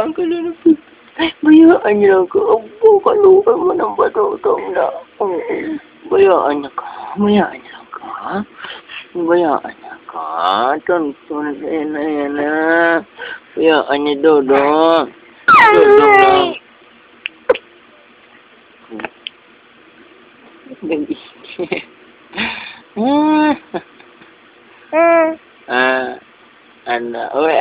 Tanggalin na po. Bayaan niyo lang ka. Abo, kalukan mo ng batutong na. Oo. Bayaan niyo ka. Bayaan niyo lang ka. Bayaan niyo ka. Tuntun na yan na yan na. Bayaan niyo, Dodong. Dodong lang. Gabi. ah, ano, uwe.